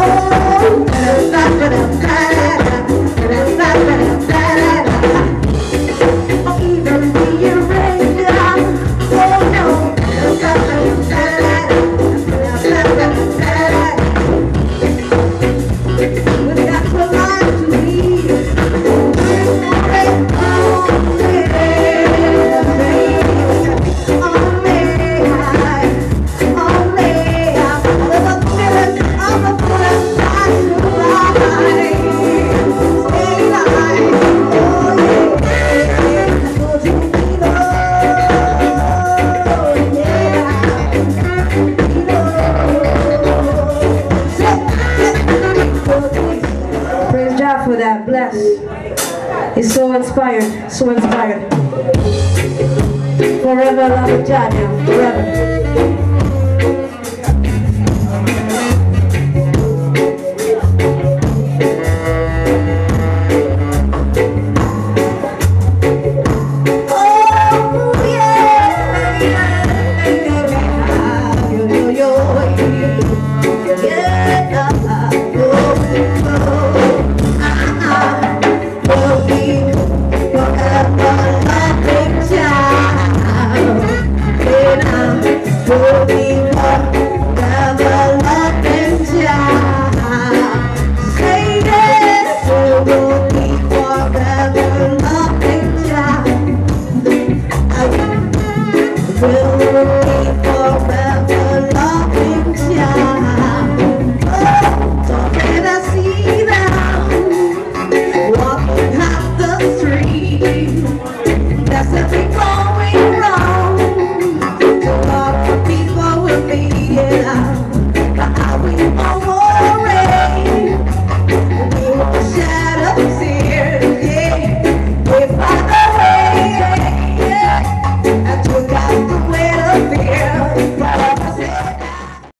Oh, So inspired, so inspired. Forever love Janya, forever.